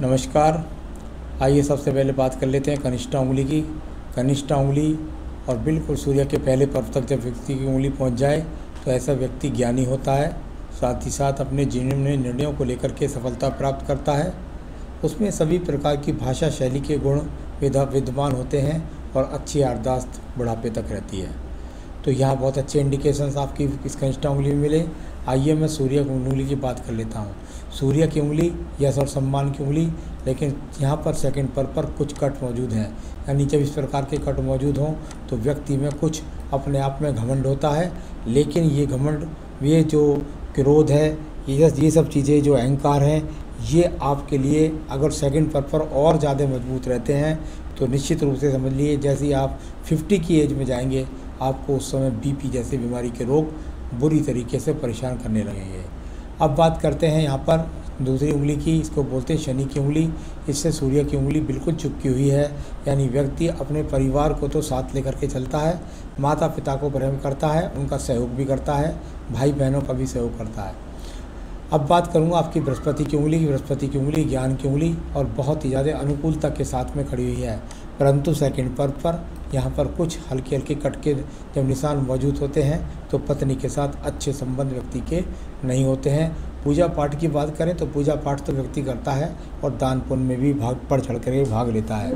नमस्कार। आइए सबसे पहले बात कर लेते हैं कनिष्ठा उंगली की। कनिष्ठा उंगली और बिल्कुल सूर्य के पहले पर्व तक जब व्यक्ति की उंगली पहुँच जाए तो ऐसा व्यक्ति ज्ञानी होता है। साथ ही साथ अपने जीवन में निर्णयों को लेकर के सफलता प्राप्त करता है। उसमें सभी प्रकार की भाषा शैली के गुण विधा विद्यमान होते हैं और अच्छी यारदाश्त बुढ़ापे तक रहती है। तो यहाँ बहुत अच्छे इंडिकेशंस आपकी इस कनिष्ठा उंगली में मिले। आइए मैं सूर्य की उंगली की बात कर लेता हूँ। सूर्य की उंगली, यश और सम्मान की उंगली, लेकिन यहाँ पर सेकंड पर पर कुछ कट मौजूद हैं। यानी जब इस प्रकार के कट मौजूद हों तो व्यक्ति में कुछ अपने आप में घमंड होता है। लेकिन ये घमंड, ये जो क्रोध है, ये ये सब चीज़ें जो अहंकार हैं, ये आपके लिए अगर सेकंड पर पर और ज़्यादा मज़बूत रहते हैं तो निश्चित रूप से समझ लिए जैसे आप 50 की एज में जाएँगे, आपको उस समय बीपी जैसे बीमारी के रोग बुरी तरीके से परेशान करने लगेंगे अब बात करते हैं यहाँ पर दूसरी उंगली की, इसको बोलते हैं शनि की उंगली। इससे सूर्य की उंगली बिल्कुल चुपकी हुई है, यानी व्यक्ति अपने परिवार को तो साथ लेकर के चलता है माता पिता को प्रेम करता है, उनका सहयोग भी करता है भाई बहनों का भी सहयोग करता है। अब बात करूँगा आपकी बृहस्पति की उंगली बृहस्पति की उंगली, ज्ञान की उंगली, और बहुत ही ज़्यादा अनुकूलता के साथ में खड़ी हुई है, परंतु सेकंड पर पर यहाँ पर कुछ हल्के हल्के कट के जब निशान मौजूद होते हैं तो पत्नी के साथ अच्छे संबंध व्यक्ति के नहीं होते हैं। पूजा पाठ की बात करें तो पूजा पाठ तो व्यक्ति करता है और दान पुण्य में भी भाग पढ़ चढ़ कर भाग लेता है।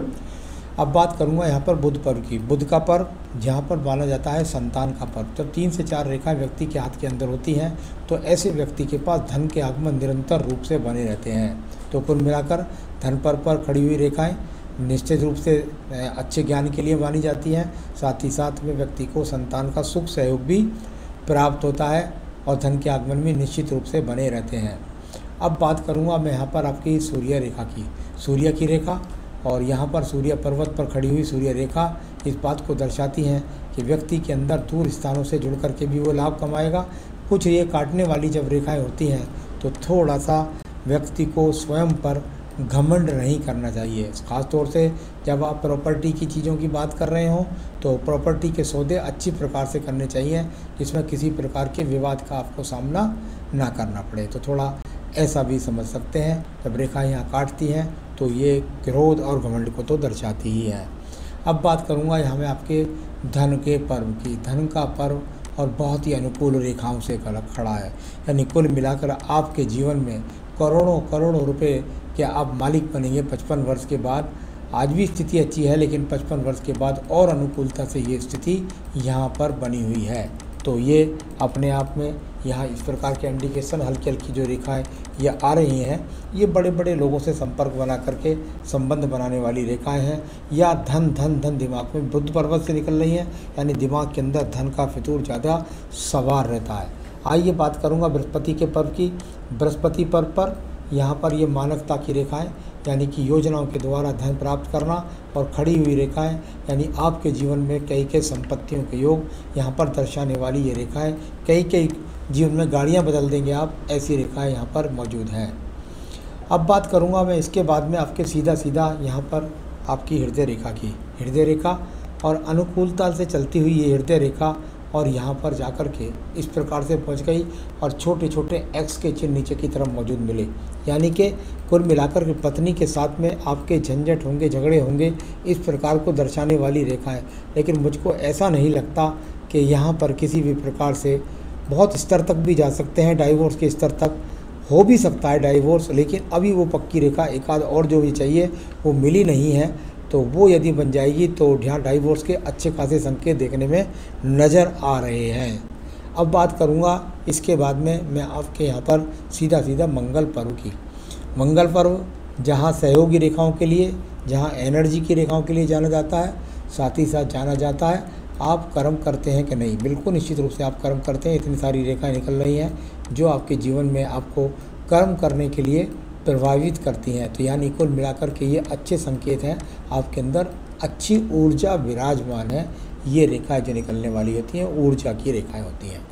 अब बात करूँगा यहाँ पर बुद्ध पर्व की। बुद्ध का पर्व, जहाँ पर माना जाता है संतान का पर्व। जब तीन से चार रेखाएँ व्यक्ति के हाथ के अंदर होती हैं तो ऐसे व्यक्ति के पास धन के आगमन निरंतर रूप से बने रहते हैं। तो कुल मिलाकर धन पर्व पर खड़ी हुई रेखाएँ निश्चित रूप से अच्छे ज्ञान के लिए मानी जाती हैं। साथ ही साथ में व्यक्ति को संतान का सुख सहयोग भी प्राप्त होता है और धन के आगमन में निश्चित रूप से बने रहते हैं। अब बात करूँगा मैं यहाँ पर आपकी सूर्य रेखा की, सूर्य की रेखा और यहाँ पर सूर्य पर्वत पर खड़ी हुई सूर्य रेखा इस बात को दर्शाती हैं कि व्यक्ति के अंदर दूर स्थानों से जुड़ करके भी वो लाभ कमाएगा। कुछ ये काटने वाली जब रेखाएँ होती हैं तो थोड़ा सा व्यक्ति को स्वयं पर घमंड नहीं करना चाहिए। ख़ास तौर से जब आप प्रॉपर्टी की चीज़ों की बात कर रहे हों तो प्रॉपर्टी के सौदे अच्छी प्रकार से करने चाहिए, जिसमें किसी प्रकार के विवाद का आपको सामना ना करना पड़े। तो थोड़ा ऐसा भी समझ सकते हैं, जब रेखा यहाँ काटती हैं तो ये क्रोध और घमंड को तो दर्शाती ही है। अब बात करूँगा यहाँ में आपके धन के पर्व की। धन का पर्व और बहुत ही अनुकूल रेखाओं से खड़ा है। यानी कुल मिलाकर आपके जीवन में करोड़ों करोड़ों रुपए के आप मालिक बनेंगे। पचपन वर्ष के बाद आज भी स्थिति अच्छी है, लेकिन पचपन वर्ष के बाद और अनुकूलता से ये स्थिति यहाँ पर बनी हुई है। तो ये अपने आप में यहाँ इस प्रकार के इंडिकेशन हल्की हल्की जो रेखाएँ ये आ रही हैं, ये बड़े बड़े लोगों से संपर्क बना करके संबंध बनाने वाली रेखाएँ हैं। या धन धन धन दिमाग में बुद्ध पर्वत से निकल रही हैं, यानी दिमाग के अंदर धन का फितूर ज़्यादा सवार रहता है। आइए बात करूँगा बृहस्पति के पर्व की। बृहस्पति पर्व पर यहाँ पर ये मानवता की रेखाएँ, यानी कि योजनाओं के द्वारा धन प्राप्त करना और खड़ी हुई रेखाएँ, यानी आपके जीवन में कई कई संपत्तियों के योग यहाँ पर दर्शाने वाली ये रेखाएँ। कई कई जीवन में गाड़ियाँ बदल देंगे आप, ऐसी रेखाएँ यहाँ पर मौजूद हैं। अब बात करूँगा मैं इसके बाद में आपके सीधा सीधा यहाँ पर आपकी हृदय रेखा की। हृदय रेखा और अनुकूलता से चलती हुई ये हृदय रेखा और यहाँ पर जाकर के इस प्रकार से पहुँच गई और छोटे छोटे एक्स के चिन्ह नीचे की तरफ़ मौजूद मिले। यानी कि कुल मिलाकर के पत्नी के साथ में आपके झंझट होंगे, झगड़े होंगे, इस प्रकार को दर्शाने वाली रेखा है। लेकिन मुझको ऐसा नहीं लगता कि यहाँ पर किसी भी प्रकार से बहुत स्तर तक भी जा सकते हैं डाइवोर्स के स्तर तक। हो भी सकता है डाइवोर्स, लेकिन अभी वो पक्की रेखा एक आध और जो भी चाहिए, वो मिली नहीं है। तो वो यदि बन जाएगी तो यहाँ डाइवोर्स के अच्छे खासे संकेत देखने में नज़र आ रहे हैं। अब बात करूँगा इसके बाद में मैं आपके यहाँ पर सीधा सीधा मंगल पर्व की। मंगल पर्व जहाँ सहयोगी रेखाओं के लिए, जहाँ एनर्जी की रेखाओं के लिए जाना जाता है, साथ ही साथ जाना जाता है। आप कर्म करते हैं कि नहीं? बिल्कुल निश्चित रूप से आप कर्म करते हैं। इतनी सारी रेखाएँ निकल रही हैं जो आपके जीवन में आपको कर्म करने के लिए प्रभावित करती हैं। तो यानी कुल मिलाकर के ये अच्छे संकेत हैं। आपके अंदर अच्छी ऊर्जा विराजमान है। ये रेखाएँ जो निकलने वाली होती हैं, ऊर्जा की रेखाएँ होती हैं।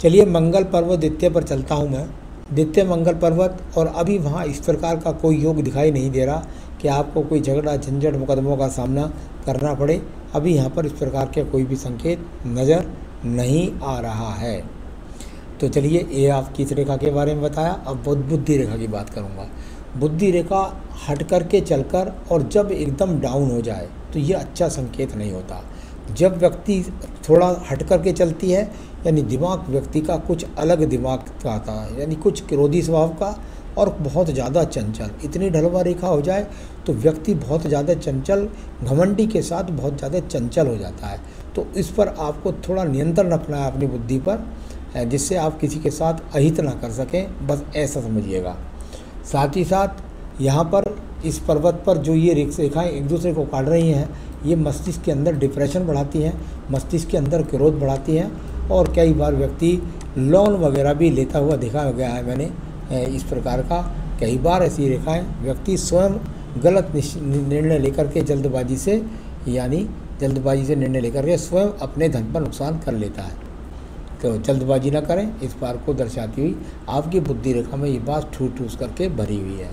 चलिए मंगल पर्वत द्वितीय पर चलता हूँ मैं। द्वितीय मंगल पर्वत और अभी वहाँ इस प्रकार का कोई योग दिखाई नहीं दे रहा कि आपको कोई झगड़ा, झंझट, मुकदमों का सामना करना पड़े। अभी यहाँ पर इस प्रकार के कोई भी संकेत नज़र नहीं आ रहा है। तो चलिए, ये आप किस रेखा के बारे में बताया। अब बुद्ध बुद्धि रेखा की बात करूँगा। बुद्धि रेखा हट कर के चल कर और जब एकदम डाउन हो जाए तो ये अच्छा संकेत नहीं होता। जब व्यक्ति थोड़ा हट कर के चलती है, यानी दिमाग व्यक्ति का कुछ अलग दिमाग का आता है, यानी कुछ क्रोधी स्वभाव का और बहुत ज़्यादा चंचल। इतनी ढलवा रेखा हो जाए तो व्यक्ति बहुत ज़्यादा चंचल, घमंडी के साथ बहुत ज़्यादा चंचल हो जाता है। तो इस पर आपको थोड़ा नियंत्रण रखना है अपनी बुद्धि पर। जिससे आप किसी के साथ अहित ना कर सकें, बस ऐसा समझिएगा। साथ ही साथ, यहाँ पर इस पर्वत पर जो ये रेखाएँ एक दूसरे को काट रही हैं, ये मस्तिष्क के अंदर डिप्रेशन बढ़ाती हैं, मस्तिष्क के अंदर क्रोध बढ़ाती हैं और कई बार व्यक्ति लोन वगैरह भी लेता हुआ देखा गया है मैंने इस प्रकार का। कई बार ऐसी रेखाएँ व्यक्ति स्वयं गलत निर्णय लेकर के जल्दबाजी से, यानी जल्दबाजी से निर्णय लेकर के स्वयं अपने धन पर नुकसान कर लेता है। तो जल्दबाजी ना करें, इस बार को दर्शाती हुई आपकी बुद्धि रेखा में ये बात ठूस ठूस करके भरी हुई है।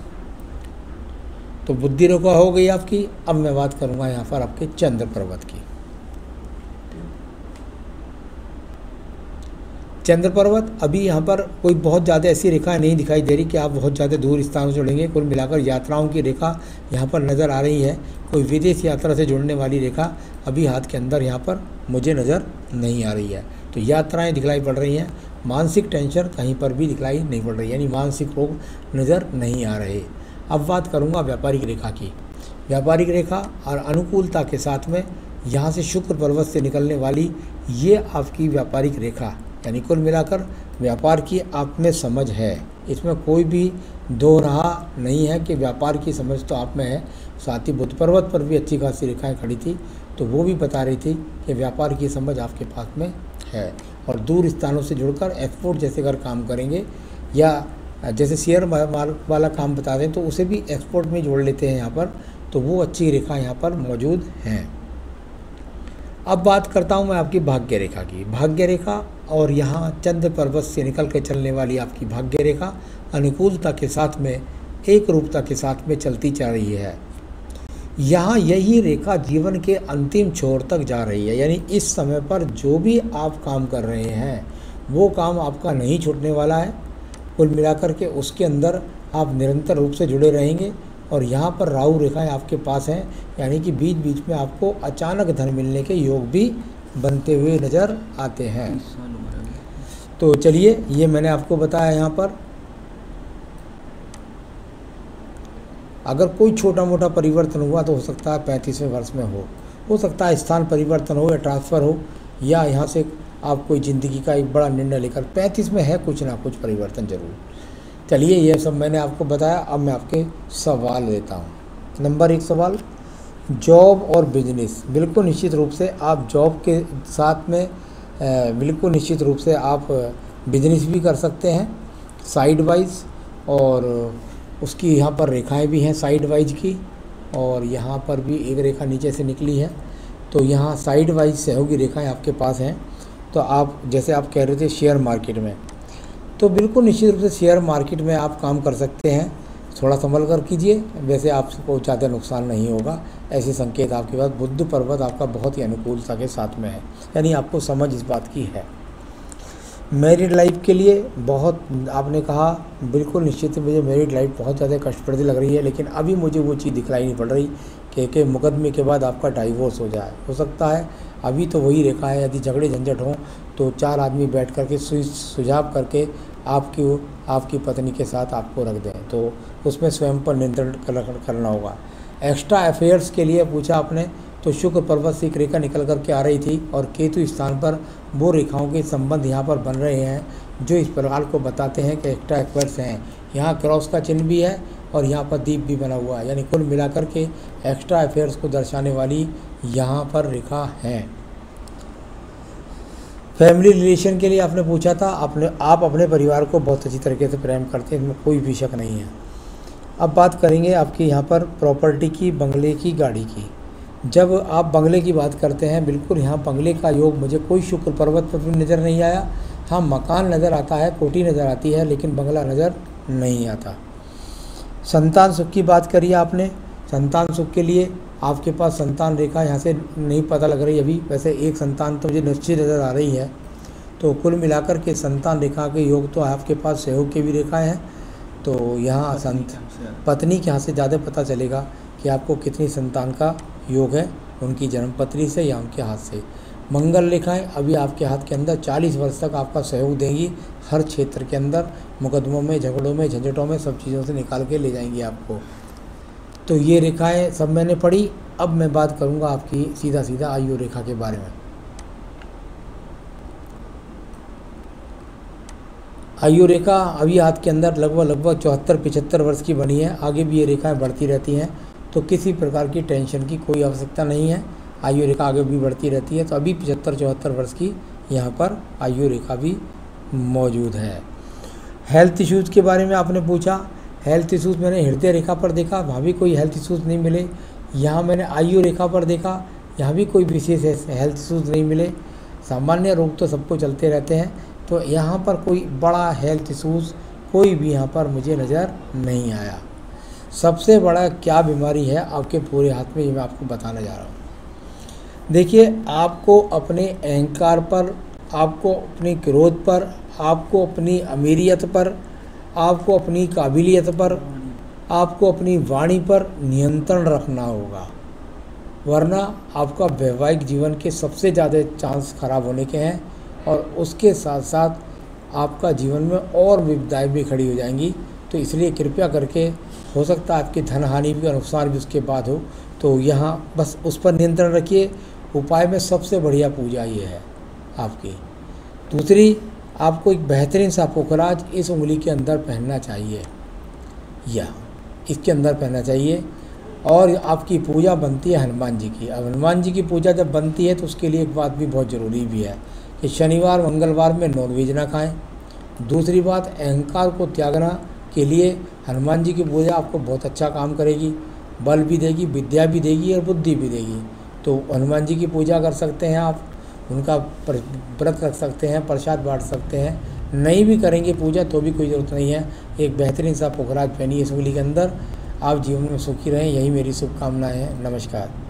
तो बुद्धि रेखा हो गई आपकी, अब मैं बात करूँगा यहाँ पर आपके चंद्र पर्वत की। चंद्र पर्वत, अभी यहाँ पर कोई बहुत ज़्यादा ऐसी रेखा नहीं दिखाई दे रही कि आप बहुत ज़्यादा दूर स्थानों से जुड़ेंगे, कुल मिलाकर यात्राओं की रेखा यहाँ पर नज़र आ रही है। कोई विदेश यात्रा से जुड़ने वाली रेखा अभी हाथ के अंदर यहाँ पर मुझे नज़र नहीं आ रही है। तो यात्राएँ दिखलाई पड़ रही हैं। मानसिक टेंशन कहीं पर भी दिखलाई नहीं पड़ रही, यानी मानसिक रोग नज़र नहीं आ रहे। अब बात करूँगा व्यापारिक रेखा की। व्यापारिक रेखा और अनुकूलता के साथ में यहाँ से शुक्र पर्वत से निकलने वाली ये आपकी व्यापारिक रेखा, यानी कुल मिलाकर व्यापार की आप में समझ है। इसमें कोई भी दो रहा नहीं है कि व्यापार की समझ तो आप में है। साथ ही बुद्ध पर्वत पर भी अच्छी खासी रेखाएँ खड़ी थी तो वो भी बता रही थी कि व्यापार की समझ आपके पास में है और दूर स्थानों से जुड़कर एक्सपोर्ट जैसे अगर काम करेंगे या जैसे शेयर वाला काम बता दें तो उसे भी एक्सपोर्ट में जोड़ लेते हैं यहाँ पर तो वो अच्छी रेखा यहाँ पर मौजूद हैं। अब बात करता हूँ मैं आपकी भाग्य रेखा की। भाग्य रेखा और यहाँ चंद्र पर्वत से निकल के चलने वाली आपकी भाग्य रेखा अनुकूलता के साथ में, एक रूपता के साथ में चलती जा रही है। यहाँ यही रेखा जीवन के अंतिम छोर तक जा रही है। यानी इस समय पर जो भी आप काम कर रहे हैं, वो काम आपका नहीं छूटने वाला है। कुल मिलाकर के उसके अंदर आप निरंतर रूप से जुड़े रहेंगे और यहाँ पर राहु रेखाएँ आपके पास हैं। यानी कि बीच बीच में आपको अचानक धन मिलने के योग भी बनते हुए नज़र आते हैं। तो चलिए, ये मैंने आपको बताया यहाँ पर। अगर कोई छोटा मोटा परिवर्तन हुआ तो हो सकता है पैंतीसवें वर्ष में हो। हो सकता है स्थान परिवर्तन हो या ट्रांसफ़र हो, या यहाँ से आप कोई ज़िंदगी का एक बड़ा निर्णय लेकर पैंतीस में है कुछ ना कुछ परिवर्तन ज़रूर। चलिए यह सब मैंने आपको बताया, अब मैं आपके सवाल देता हूँ। नंबर एक सवाल, जॉब और बिज़नेस। बिल्कुल निश्चित रूप से आप जॉब के साथ में बिल्कुल निश्चित रूप से आप बिज़नेस भी कर सकते हैं, साइड वाइज और उसकी यहाँ पर रेखाएँ भी हैं साइड वाइज की, और यहाँ पर भी एक रेखा नीचे से निकली है। तो यहाँ साइड वाइज सहयोगी रेखाएँ आपके पास हैं। तो आप, जैसे आप कह रहे थे शेयर मार्केट में तो बिल्कुल निश्चित रूप से शेयर मार्केट में आप काम कर सकते हैं। थोड़ा संभल कर कीजिए, वैसे आपको ज़्यादा नुकसान नहीं होगा। ऐसे संकेत आपके पास, बुद्ध पर्वत आपका बहुत ही अनुकूलता के साथ में है। यानी आपको समझ इस बात की है। मैरिड लाइफ के लिए बहुत, आपने कहा, बिल्कुल निश्चित मुझे मैरिड लाइफ बहुत ज़्यादा कष्टप्रदी लग रही है, लेकिन अभी मुझे वो चीज़ दिखलाई नहीं पड़ रही कि, के मुकदमे के बाद आपका डाइवोर्स हो जाए। हो सकता है, अभी तो वही रेखा है, यदि झगड़े झंझट हों तो चार आदमी बैठ करके सुझाव करके आपकी आपकी पत्नी के साथ आपको रख दें। तो उसमें स्वयं पर नियंत्रण करना होगा। एक्स्ट्रा अफेयर्स के लिए पूछा आपने तो शुक्र पर्वत से एक रेखा निकल कर के आ रही थी और केतु स्थान पर वो रेखाओं के संबंध यहाँ पर बन रहे हैं, जो इस प्रकार को बताते हैं कि एक्स्ट्रा एक्वर्स हैं। यहाँ क्रॉस का चिन्ह भी है और यहाँ पर दीप भी बना हुआ है, यानी कुल मिलाकर के एक्स्ट्रा अफेयर्स को दर्शाने वाली यहाँ पर रेखा है। फैमिली रिलेशन के लिए आपने पूछा था अपने आप अपने परिवार को बहुत अच्छी तरीके से प्रेम करते हैं, इसमें कोई भी शक नहीं है। अब बात करेंगे आपकी यहाँ पर प्रॉपर्टी की, बंगले की, गाड़ी की। जब आप बंगले की बात करते हैं, बिल्कुल यहाँ बंगले का योग मुझे कोई शुक्र पर्वत पर भी नज़र नहीं आया। हाँ मकान नज़र आता है कोटी नज़र आती है, लेकिन बंगला नज़र नहीं आता। संतान सुख की बात करी आपने। संतान सुख के लिए आपके पास संतान रेखा यहाँ से नहीं पता लग रही। अभी वैसे एक संतान तो मुझे निश्चित नज़र आ रही है। तो कुल मिलाकर के संतान रेखा के योग तो आपके पास सहयोग की भी रेखाएँ हैं। तो यहाँ संत, पत्नी के यहाँ से ज़्यादा पता चलेगा कि आपको कितनी संतान का योग है, उनकी जन्मपत्री से या उनके हाथ से। मंगल रेखाएँ अभी आपके हाथ के अंदर 40 वर्ष तक आपका सहयोग देंगी। हर क्षेत्र के अंदर मुकदमों में, झगड़ों में, झंझटों में सब चीज़ों से निकाल के ले जाएँगी आपको। तो ये रेखाएँ सब मैंने पढ़ी। अब मैं बात करूँगा आपकी सीधा सीधा आयु रेखा के बारे में। आयु रेखा अभी हाथ के अंदर लगभग लगभग चौहत्तर पिछहत्तर वर्ष की बनी है। आगे भी ये रेखाएँ बढ़ती रहती हैं। तो किसी प्रकार की टेंशन की कोई आवश्यकता नहीं है। आयु रेखा आगे भी बढ़ती रहती है तो अभी पचहत्तर चौहत्तर वर्ष की यहाँ पर आयु रेखा भी मौजूद है। हेल्थ इशूज़ के बारे में आपने पूछा। हेल्थ इशूज़ मैंने हृदय रेखा पर देखा, वहाँ भी कोई हेल्थ इशूज़ नहीं मिले। यहाँ मैंने आयु रेखा पर देखा, यहाँ भी कोई विशेष हेल्थ इश्यूज़ नहीं मिले। सामान्य रोग तो सबको चलते रहते हैं तो यहाँ पर कोई बड़ा हेल्थ इशूज़ कोई भी यहाँ पर मुझे नज़र नहीं आया। सबसे बड़ा क्या बीमारी है आपके पूरे हाथ में, ये मैं आपको बताने जा रहा हूँ। देखिए, आपको अपने अहंकार पर, आपको अपनी क्रोध पर, आपको अपनी अमीरियत पर, आपको अपनी काबिलियत पर, आपको अपनी वाणी पर नियंत्रण रखना होगा। वरना आपका वैवाहिक जीवन के सबसे ज़्यादा चांस खराब होने के हैं और उसके साथ साथ आपका जीवन में और विपदाएँ भी खड़ी हो जाएँगी। तो इसलिए कृपया करके हो सकता है आपकी धन हानि भी और नुकसान भी उसके बाद हो तो यहाँ बस उस पर नियंत्रण रखिए। उपाय में सबसे बढ़िया पूजा ये है आपकी। दूसरी, आपको एक बेहतरीन सा पोखराज इस उंगली के अंदर पहनना चाहिए। या इसके अंदर पहनना चाहिए। और आपकी पूजा बनती है हनुमान जी की। अब हनुमान जी की पूजा जब बनती है तो उसके लिए एक बात भी बहुत ज़रूरी भी है कि शनिवार, मंगलवार में नॉनवेज ना खाएँ। दूसरी बात, अहंकार को त्यागना के लिए हनुमान जी की पूजा आपको बहुत अच्छा काम करेगी, बल भी देगी, विद्या भी देगी और बुद्धि भी देगी। तो हनुमान जी की पूजा कर सकते हैं आप, उनका व्रत रख सकते हैं, प्रसाद बांट सकते हैं। नहीं भी करेंगे पूजा तो भी कोई ज़रूरत नहीं है। एक बेहतरीन सा पोखराज पहनिए इस उंगली के अंदर। आप जीवन में सुखी रहें, यही मेरी शुभकामनाएँ हैं। नमस्कार।